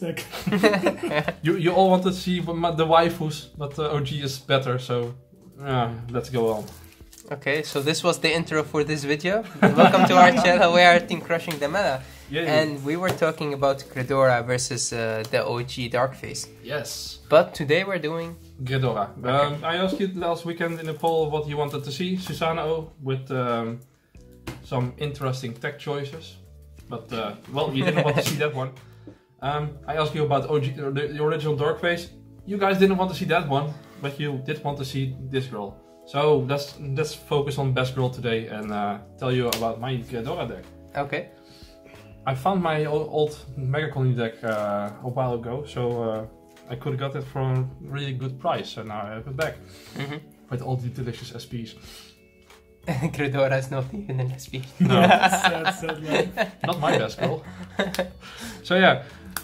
this deck. You you all want to see what ma- the waifus, but uh, OG is better. So uh, let's go on. Okay, so this was the intro for this video. Welcome to our channel. We are Team Crushing the Meta, Yeah. and we were talking about Gredora versus uh, the OG Darkface. yes. But today we're doing Gredora. Um, I asked you last weekend in the poll what you wanted to see. Susanoo with um, some interesting tech choices. But, uh, well, you didn't want to see that one. Um, I asked you about OG, the, the original Darkface. You guys didn't want to see that one, but you did want to see this girl. So let's let's focus on best girl today and uh, tell you about my Gredora deck. okay. I found my o- old Mega Colony deck uh, a while ago, so uh, I could have got it for a really good price, and now I have it back hmm with all the delicious SPs. Gredora is not even an SP. No, sad, sad not my best girl. so yeah,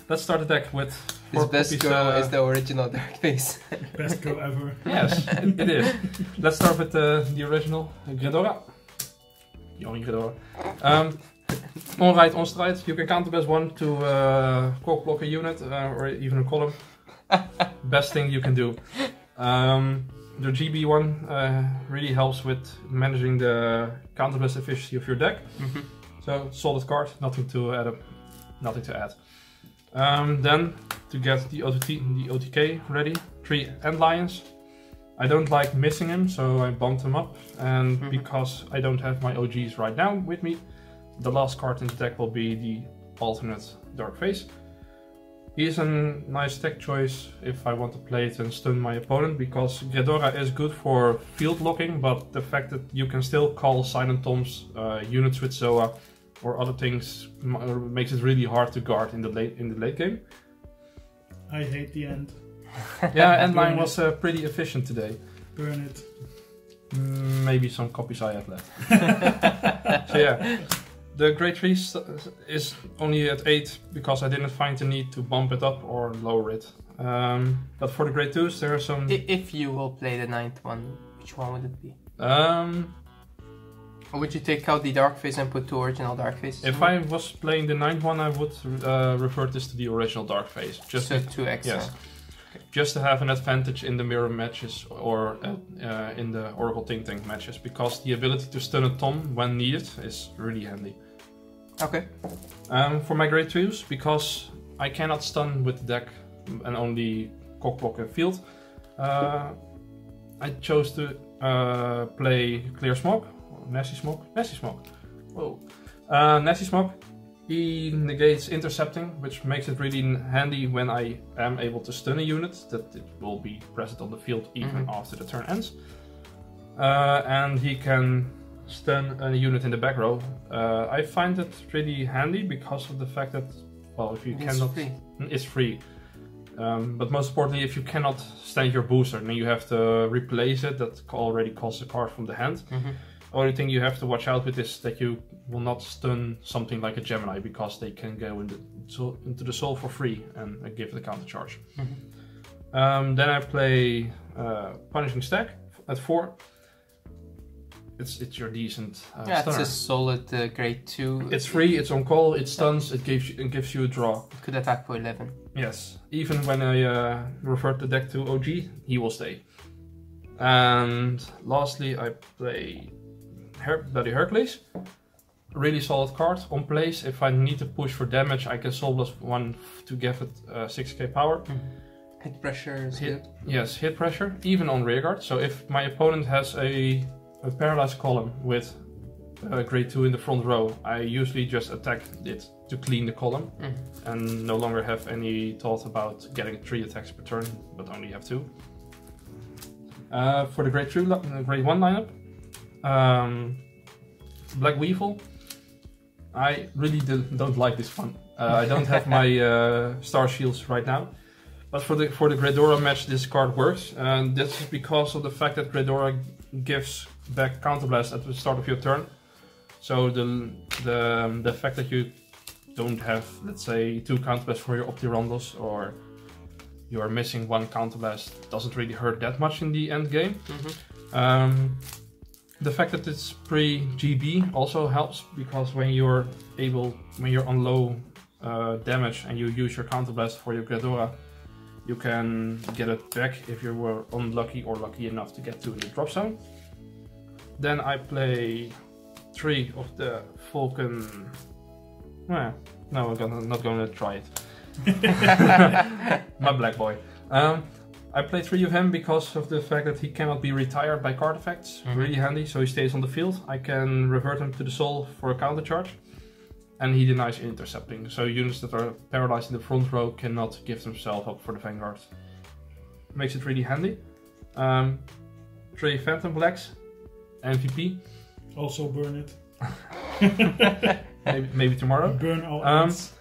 let's start the deck with His four best copies, girl uh, is the original Darkface. Best go ever. Yes, it, it is. Let's start with uh, the original Gredora. The only Gredora. Um, on right, on stride, you can count the best one to uh, clock block a unit uh, or even a column. best thing you can do. Um, the GB one uh, really helps with managing the counter blast efficiency of your deck. Mhm. So solid card, nothing to add up, nothing to add. Um, then to get the OTT, the OTK ready, three Antlions. I don't like missing him, so I bumped him up. And Mhm. because I don't have my OGs right now with me, the last card in the deck will be the alternate Dark Face. He's a nice tech choice if I want to play it and stun my opponent because Gredora is good for field locking, but the fact that you can still call Silent Toms, uh, units with Zoa, or other things makes it really hard to guard in the late in the late game. I hate the end. yeah, Endline was uh, pretty efficient today. Burn it. Mm, Maybe some copies I have left. so yeah, the grade 3 s- is only at 8 because I didn't find the need to bump it up or lower it. Um, but for the grade 2s there are some... If you will play the ninth one, which one would it be? Um, Or would you take out the Darkface and put two original Darkfaces? if I was playing the ninth one I would uh, refer this to the original Dark Face. Just so two extra. Yes. Just to have an advantage in the mirror matches or uh, uh, in the Oracle Think Tank matches, because the ability to stun a Tom when needed is really handy. Okay. Um, for my grade 2s, because I cannot stun with the deck and only cock block and field, uh, I chose to uh, play Clear Smoke, Nasty Smoke, Nasty Smoke. Whoa. Uh, Nasty Smoke, he negates intercepting, which makes it really handy when I am able to stun a unit, that it will be present on the field even Mhm. after the turn ends. Uh, and he can stun a unit in the back row. Uh, I find it really handy because of the fact that, well, if you It's cannot, free. it's free. Um, but most importantly, if you cannot stand your booster, then you have to replace it. That already costs a card from the hand. Mhm. Only thing you have to watch out with is that you will not stun something like a Gemini because they can go into, into the soul for free and give the counter charge. Mhm. Um, then I play uh, Punishing Stack at four. It's it's your decent uh, yeah, it's a solid uh, grade two. It's free. It's on call. It stuns. It gives you, it gives you a draw. It could attack for eleven. Yes, even when I uh, revert the deck to OG, he will stay. And lastly, I play Her- Bloody Hercules. Really solid card on place. If I need to push for damage, I can Soul Blast one to give it uh, 6k power. Hit pressure is Hit, good. yes, hit pressure, even on rearguard. So if my opponent has a, a paralyzed column with uh, grade 2 in the front row, I usually just attack it to clean the column Mhm. and no longer have any thought about getting 3 attacks per turn, but only have 2. Uh, for the grade, two, uh, grade 1 lineup, um, Black Weevil. I really do, don't like this one. Uh, I don't have my uh, Star Shields right now. But for the for the Gredora match, this card works, and this is because of the fact that Gredora gives back counterblast at the start of your turn. So the the the fact that you don't have, let's say, two counterblast for your Optirondos, or you are missing one counterblast, doesn't really hurt that much in the end game. Mhm. Um, the fact that it's pre GB also helps because when you're able, when you're on low uh, damage and you use your counterblast for your Gredora, you can get it back if you were unlucky or lucky enough to get to the drop zone. Then I play three of the Falcon. Well, no, I'm gonna, not going to try it. My black boy. Um, I play three of him because of the fact that he cannot be retired by card effects. Mhm. Really handy, so he stays on the field. I can revert him to the soul for a counter charge. And he denies intercepting, so units that are paralyzed in the front row cannot give themselves up for the Vanguard. Makes it really handy. Um, three Phantom Blacks, MVP, Also burn it. maybe, maybe tomorrow. Burn all Um, ants.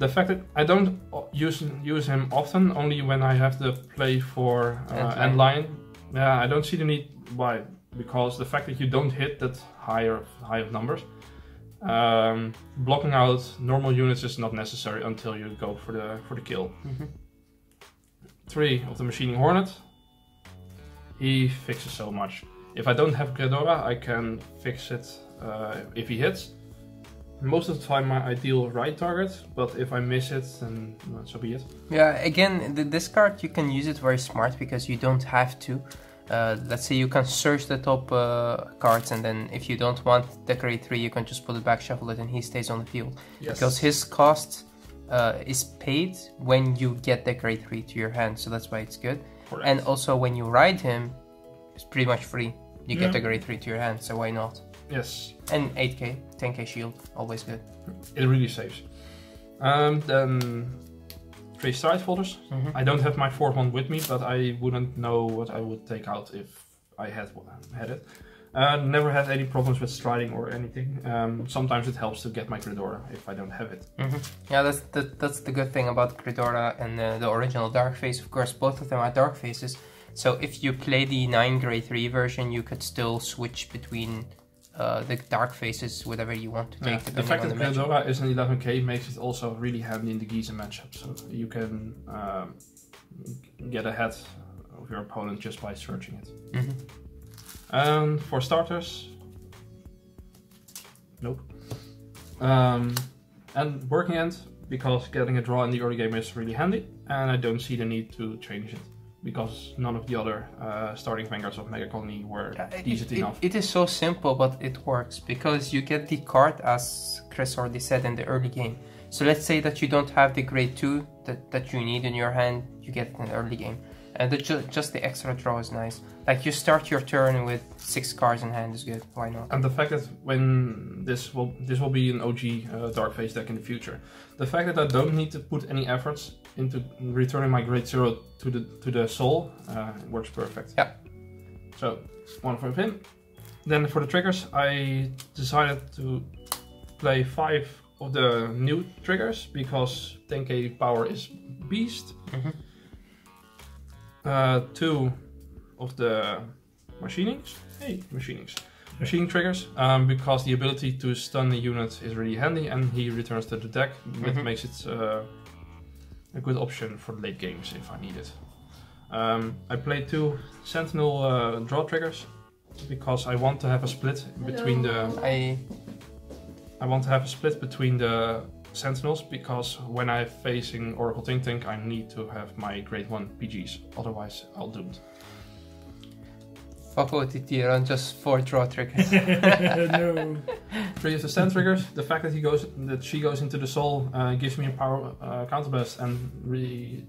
The fact that I don't use use him often, only when I have to play for uh. Endline. Yeah, I don't see the need why because the fact that you don't hit that higher high of numbers, um, blocking out normal units is not necessary until you go for the for the kill. Mhm. Three of the machining hornet. He fixes so much. If I don't have Gredora, I can fix it uh, if he hits. Most of the time, my ideal deal right target, but if I miss it, then well, so be it. Yeah, again, th- this card you can use it very smart because you don't have to. Uh, let's say you can search the top uh, cards, and then if you don't want the grade 3, you can just put it back, shuffle it, and he stays on the field. yes. Because his cost uh, is paid when you get the grade 3 to your hand, so that's why it's good. Correct. And also, when you ride him, it's pretty much free. You Yeah. get the grade 3 to your hand, so why not? Yes, And 8k, 10k shield, always good. it really saves. Um, then three stride folders. Mhm. I don't have my fourth one with me, but I wouldn't know what I would take out if I had had it. Uh, never had any problems with striding or anything. Um, sometimes it helps to get my Gredora if I don't have it. hmm Yeah, that's the, that's the good thing about Gredora and uh, the original Dark Face. Of course, both of them are Dark Faces. So if you play the 9 grade 3 version, you could still switch between uh, the Dark Faces, whatever you want to take, Yeah, the fact that. Gredora is an 11k makes it also really handy in the Giza matchup. So you can um, get ahead of your opponent just by searching it. Mhm. And for starters, nope. Um, and working end because getting a draw in the early game is really handy, and I don't see the need to change it because none of the other uh, starting vanguards of Mega Colony were Yeah, it- decent it- enough. it is so simple, but it works because you get the card as Chris already said in the early game. So let's say that you don't have the grade 2 that, that you need in your hand, you get it in the early game. And the, ju- just the extra draw is nice. Like you start your turn with six cards in hand is good. Why not? And the fact that when this will this will be an OG uh, Dark Face deck in the future, the fact that I don't need to put any efforts into returning my Grade Zero to the to the soul uh, works perfect. Yeah. So one for him. Then for the triggers, I decided to play five of the new triggers because 10k power is beast. Mhm. Uh, two of the machinings. Hey, machinings. Machine triggers, um, because the ability to stun the unit is really handy and he returns to the deck, which Mhm. makes it uh, a good option for late games if I need it. Um, I played two Sentinel uh, draw triggers because I want to have a split between the I I want to have a split between the Sentinels because when I'm facing Oracle Think Tank, I need to have my grade 1 PGs, otherwise I'll doomed. Fuck with the tier on just four draw triggers. no. Three of the stand triggers. The fact that he goes, that she goes into the soul, uh, gives me a power uh, counterblast and re,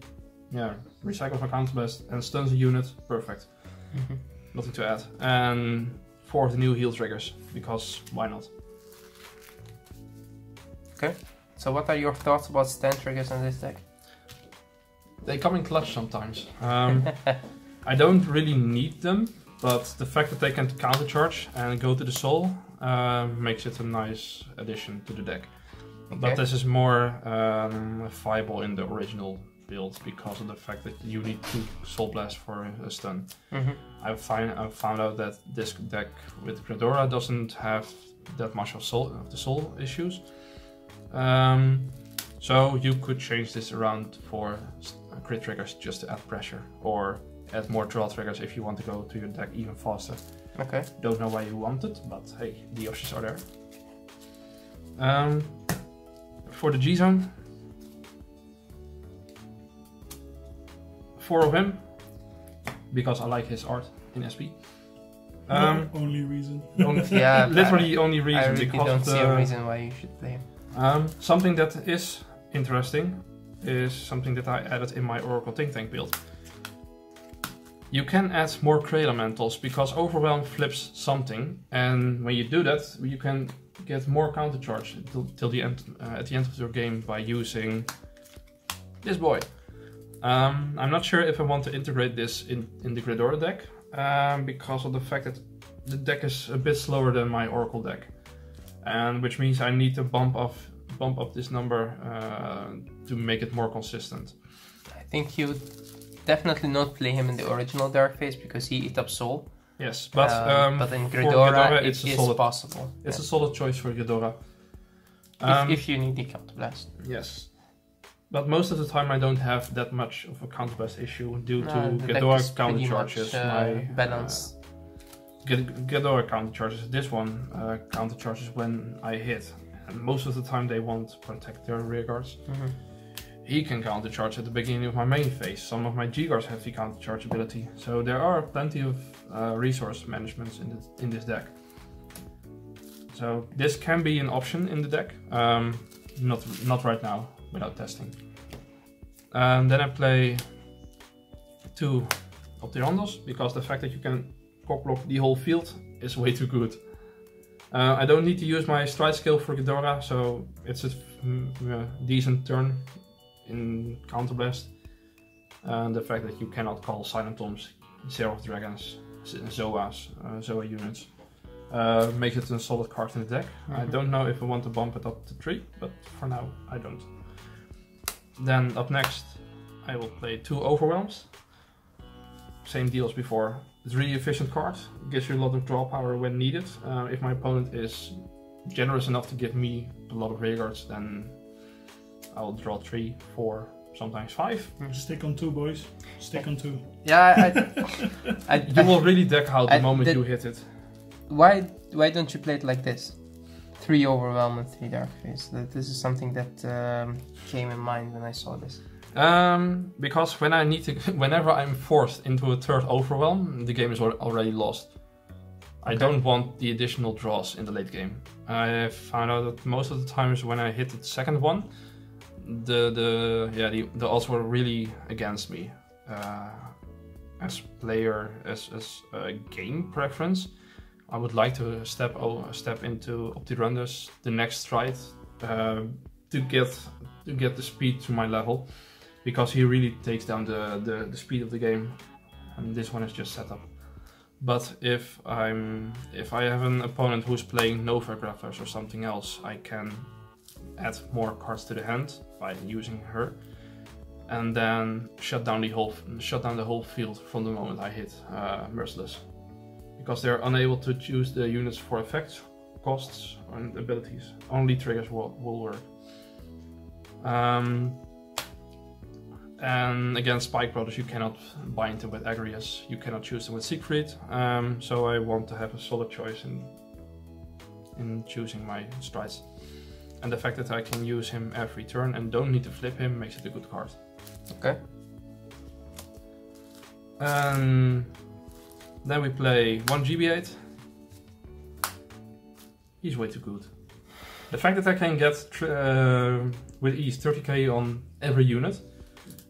yeah, recycles my counterblast and stuns a unit. Perfect. Mhm. Nothing to add. And four of the new heal triggers because why not? Okay. So what are your thoughts about stand triggers in this deck? They come in clutch sometimes. Um, I don't really need them, but the fact that they can countercharge and go to the soul uh, makes it a nice addition to the deck. But this is more um, viable in the original build because of the fact that you need two soul blast for a stun. Mhm. I find I found out that this deck with Gredora doesn't have that much of soul of the soul issues. Um, so you could change this around for crit triggers just to add pressure, or add more draw triggers if you want to go to your deck even faster. Okay. Don't know why you want it, but hey, the options are there. Um, for the G zone, four of him because I like his art in SP. Um, only reason. Only, yeah, literally only reason. I really because don't the, see a reason why you should play him. Um, something that is interesting is something that I added in my Oracle Think Tank build. You can add more Create Elementals because Overwhelm flips something, and when you do that, you can get more counter charge till, till the end uh, at the end of your game by using this boy. Um, I'm not sure if I want to integrate this in, in the Gredora deck um, because of the fact that the deck is a bit slower than my Oracle deck and which means I need to bump up bump up this number uh, to make it more consistent. I think you definitely not play him in the original Dark Face because he eat up soul. Yes, but Uh, um, but in Gredora, it it's a is solid possible. it's Yeah. a solid choice for Gredora. if, Um, if you need the counterblast. yes, but most of the time I don't have that much of a counterblast issue due to the deck is Gredora pretty counter charges. much, uh, my balance. Uh, Ghid- Gredora counter charges. This one uh, counter charges when I hit, and most of the time they won't protect their rear guards. Mhm. He can counter charge at the beginning of my main phase. Some of my G guards have the counter charge ability, so there are plenty of uh, resource managements in this, in this deck. So this can be an option in the deck, um, not not right now without testing. Then I play two Optirondos because the fact that you can cock block the whole field is way too good. Uh, I don't need to use my stride skill for Gredora, so it's a uh, decent turn in Counterblast. And the fact that you cannot call Silent Toms, Seraph Dragons, Zoas, uh, Zoa units, uh, makes it a solid card in the deck. I Mhm. don't know if I want to bump it up to 3, but for now I don't. Then up next, I will play two Overwhelms. Same deal as before. It's really efficient card, gives you a lot of draw power when needed. Uh, if my opponent is generous enough to give me a lot of rear guards, then I'll draw three, four, sometimes five. Stick on two, boys. Stick on two. Yeah, I, I, I, You will really deck out the I moment did- you hit it. why why don't you play it like this? Three overwhelm and three Dark Face. That this is something that um, came in mind when I saw this. Um, because when I need to, whenever I'm forced into a third overwhelm, the game is already lost. I Okay. don't want the additional draws in the late game. I found out that most of the times when I hit the second one, the the yeah the, the odds were really against me. Uh, as player, as as a game preference, I would like to step step into Optirundus the next stride uh, to get to get the speed to my level because he really takes down the, the, the speed of the game and this one is just set up but if i'm if i have an opponent who's playing nova grapplers or something else i can add more cards to the hand by using her and then shut down the whole shut down the whole field from the moment i hit uh, merciless because they're unable to choose the units for effects costs and abilities only triggers will, will work um, and again, Spike Brothers, you cannot bind them with Agrias. You cannot choose them with Siegfried. Um, so I want to have a solid choice in in choosing my strides. And the fact that I can use him every turn and don't need to flip him makes it a good card. Okay. Um, then we play one GB8. He's way too good. The fact that I can get uh, with ease 30k on every unit,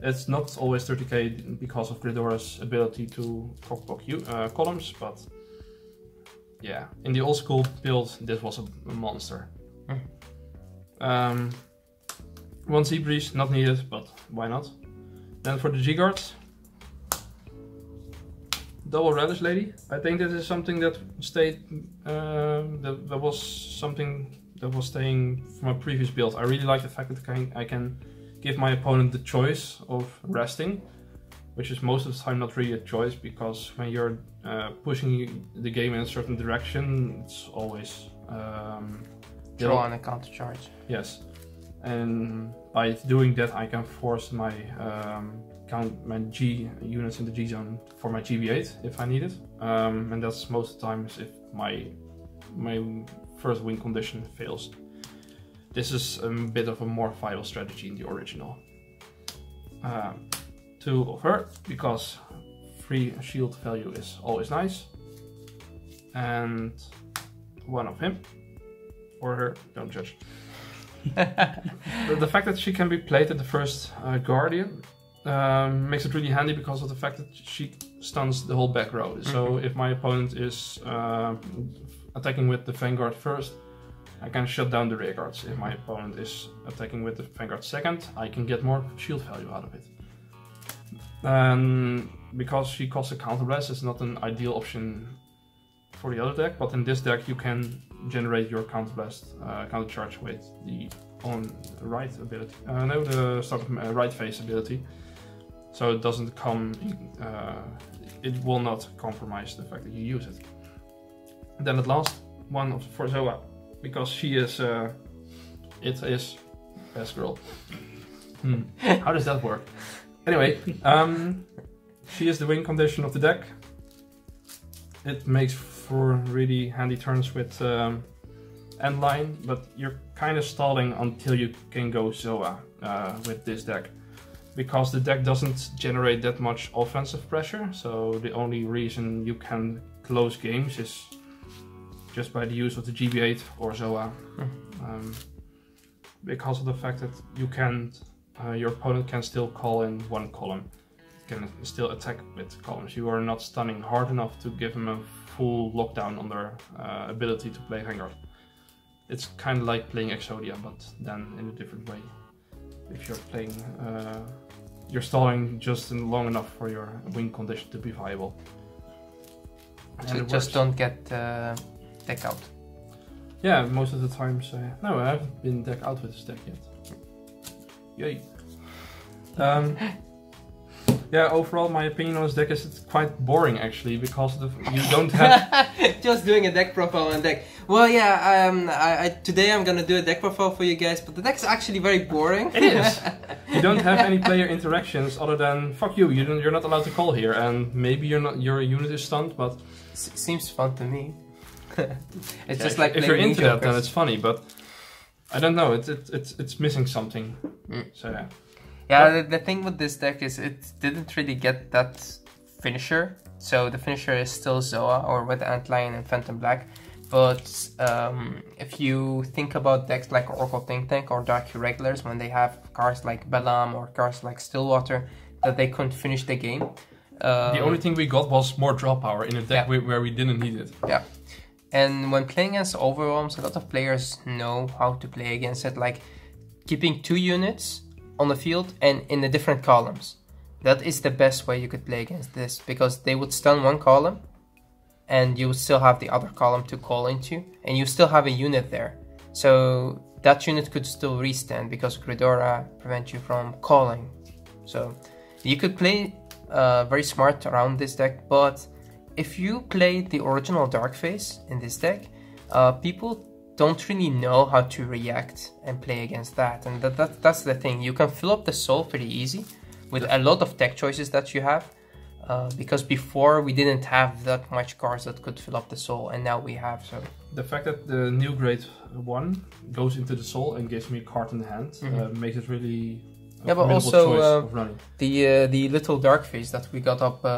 it's not always 30k because of Gredora's ability to cock block uh, columns, but yeah, in the old school build, this was a, a monster. Um, one Sea Breeze, not needed, but why not? Then for the G guards, double relish lady. I think this is something that stayed. Uh, that, that was something that was staying from a previous build. I really like the fact that I can, I can give my opponent the choice of resting, which is most of the time not really a choice because when you're uh, pushing the game in a certain direction, it's always um, Draw on a counter charge. Yes, and by doing that, I can force my um, count my G units in the G zone for my GB8 if I need it, um, and that's most of the times if my my first win condition fails. This is a bit of a more viable strategy in the original. Um, two of her because free shield value is always nice, and one of him or her. Don't judge. the, fact that she can be played at the first uh, Guardian um, makes it really handy because of the fact that she stuns the whole back row. So if my opponent is uh, attacking with the Vanguard first, I can shut down the rear guards. If my opponent is attacking with the Vanguard second, I can get more shield value out of it. And because she costs a counter blast, it's not an ideal option for the other deck, but in this deck you can generate your counter blast, uh, counter charge with the on right ability. Uh, no, the uh, right face ability. So it doesn't come, in, uh, it will not compromise the fact that you use it. Then the last one of, for Zoa, because she is, uh, it is best girl. Hmm. How does that work? Anyway, um, she is the win condition of the deck. It makes for really handy turns with um, end line, but you're kind of stalling until you can go Zoa uh, with this deck. Because the deck doesn't generate that much offensive pressure, so the only reason you can close games is just by the use of the GB8 or Zoa. Um, because of the fact that you can, uh, your opponent can still call in one column, can still attack with columns. You are not stunning hard enough to give them a full lockdown on their uh, ability to play Vanguard. It's kind of like playing Exodia, but then in a different way. If you're playing, uh, you're stalling just in long enough for your win condition to be viable. So just works. don't get uh, deck out. Yeah, most of the times. Uh, no, I haven't been deck out with this deck yet. Yay. Um, yeah, overall, my opinion on this deck is it's quite boring actually because the, you don't have. Just doing a deck profile on deck. Well, yeah. Um, I, I today I'm gonna do a deck profile for you guys, but the deck's actually very boring. It is. you don't have any player interactions other than fuck you. You don't, you're not allowed to call here, and maybe you're not. Your unit is stunned, but S- seems fun to me. it's yeah, just like if you're into that, then it's funny. But I don't know. It's it's it's, it's missing something. Mm. So yeah. Yeah, the, the thing with this deck is it didn't really get that finisher. So the finisher is still Zoa or with Antlion and Phantom Black. But um, if you think about decks like Oracle Think Tank or Dark Irregulars, when they have cards like Balam or cards like Stillwater, that they couldn't finish the game. Um, The only thing we got was more draw power in a deck Yeah. where, where we didn't need it. Yeah. And when playing against overwhelms, a lot of players know how to play against it, like keeping two units on the field and in the different columns. That is the best way you could play against this because they would stun one column and you would still have the other column to call into and you still have a unit there. So that unit could still restand because Gredora prevents you from calling. So you could play uh, very smart around this deck, but if you play the original Dark Face in this deck, uh, people don't really know how to react and play against that, and that, that that's the thing. You can fill up the soul pretty easy with a lot of deck choices that you have, uh, because before we didn't have that much cards that could fill up the soul, and now we have. So The fact that the new grade one goes into the soul and gives me a card in the hand uh, Mhm. makes it really Yeah, but also, uh, the uh, the little Dark Face that we got up uh,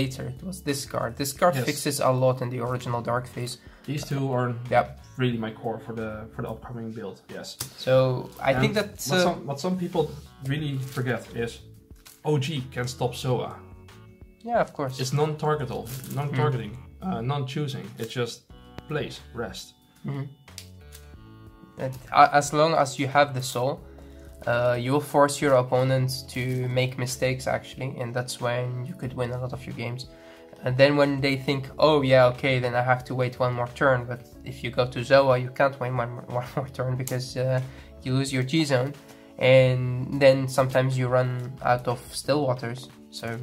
later it was this card. This card Yes. fixes a lot in the original Dark Face. These two are Yeah. really my core for the for the upcoming build. Yes. So I And think that's what, uh, some, what some people really forget is OG can stop Zoa. yeah, of course. It's non-targetable, non-targeting, Hmm. uh, non-choosing. It just plays rest. Mhm. And, uh, As long as you have the soul, uh, you will force your opponents to make mistakes actually, and that's when you could win a lot of your games. And then when they think, oh yeah, okay, then I have to wait one more turn. But if you go to Zoa, you can't wait one, more- one more turn because uh, you lose your G zone, and then sometimes you run out of still waters. So,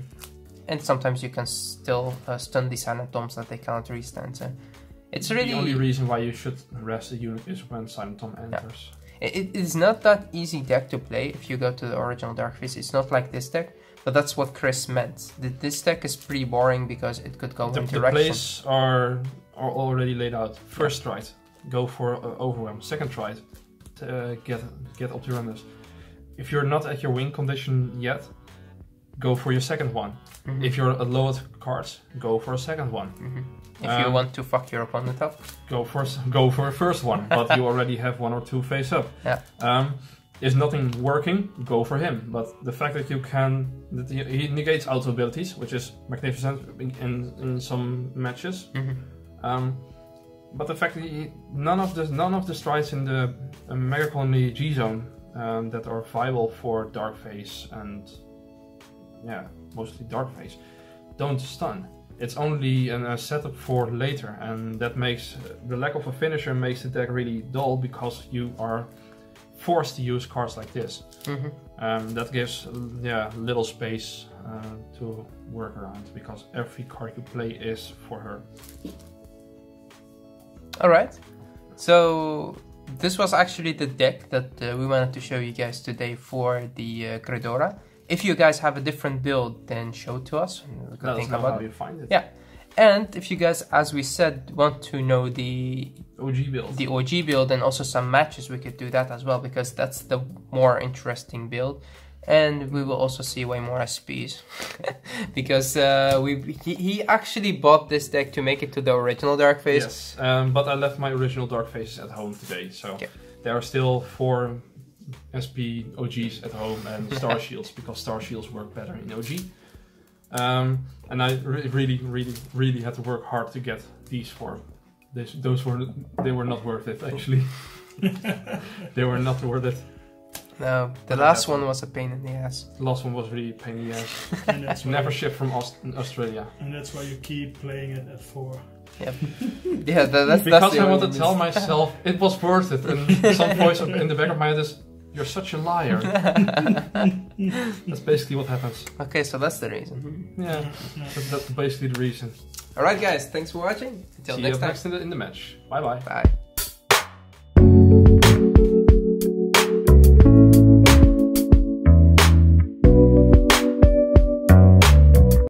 and sometimes you can still uh, stun the Silent Toms that they cannot restand. So, it's really The only reason why you should rest a unit is when Silent enters. It, it is not that easy deck to play if you go to the original Dark Face. It's not like this deck, but that's what Chris meant. This deck is pretty boring because it could go The, in the plays are are already laid out. First try, go for uh, overwhelm. Second try, uh, get get Optirunners. If you're not at your win condition yet, go for your second one. Mhm. If you're at lowered cards, go for a second one. Mhm. If you Um, want to fuck your opponent up. Go for go for a first one, but you already have one or two face up. Yeah. Um, is nothing working? Go for him. But the fact that you can that he, negates auto abilities, which is magnificent in in, in some matches. Mhm. Um, but the fact that he, none of the none of the strides in the uh, Mega Colony G zone um, that are viable for Dark Face and yeah, mostly Dark Face don't stun. It's only an, a setup for later, and that makes the lack of a finisher makes the deck really dull because you are forced to use cards like this. Mhm. Um, that gives yeah little space uh, to work around because every card you play is for her. All right. So this was actually the deck that uh, we wanted to show you guys today for the uh. If you guys have a different build, then show it to us. we can Let us think know about how it. you find it. Yeah. And if you guys, as we said, want to know the OG build. the OG build and also some matches, we could do that as well because that's the more interesting build. And we will also see way more SPs because uh, we he, he actually bought this deck to make it to the original Dark Face. Yes, um, but I left my original Dark Faces at home today, so Okay. there are still four SP OGs at home and Star Shields because Star Shields work better in OG. Um, and I re- really, really, really had to work hard to get these four. This, those were they were not worth it actually. they were not worth it. No, the last one one. was a pain in the ass. The last one was really a pain in the ass. and that's Never shipped from Aust- Australia. and that's why you keep playing it at four. Yeah, that, that's because that's I want to tell myself it was worth it, and some voice in the back of my head is, "You're such a liar." that's basically what happens. Okay, so that's the reason. Mm-hmm. Yeah, Yeah. that's basically the reason. All right, guys, thanks for watching. Until See next you time. next in the, in the match. Bye bye. Bye.